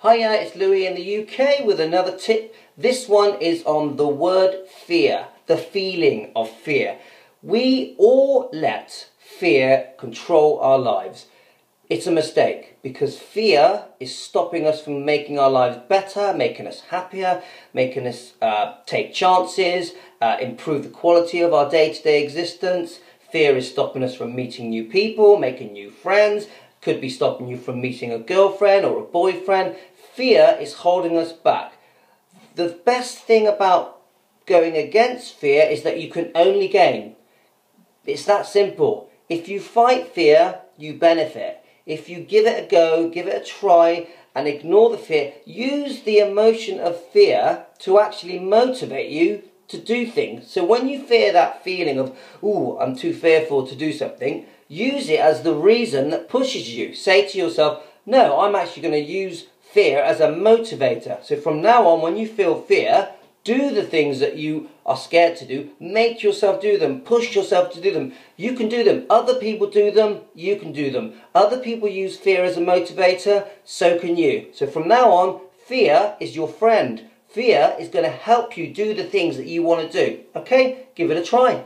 Hiya, it's Louis in the UK with another tip. This one is on the word fear, the feeling of fear. We all let fear control our lives. It's a mistake because fear is stopping us from making our lives better, making us happier, making us uh, take chances, uh, improve the quality of our day to day existence. Fear is stopping us from meeting new people, making new friends, could be stopping you from meeting a girlfriend or a boyfriend. Fear is holding us back. The best thing about going against fear is that you can only gain. It's that simple. If you fight fear, you benefit. If you give it a go, give it a try, and ignore the fear, use the emotion of fear to actually motivate you to do things. So when you fear that feeling of, ooh, I'm too fearful to do something, use it as the reason that pushes you. Say to yourself, no, I'm actually going to use fear as a motivator. So from now on, when you feel fear, do the things that you are scared to do. Make yourself do them. Push yourself to do them. You can do them. Other people do them. You can do them. Other people use fear as a motivator. So can you. So from now on, fear is your friend. Fear is going to help you do the things that you want to do. Okay? Give it a try.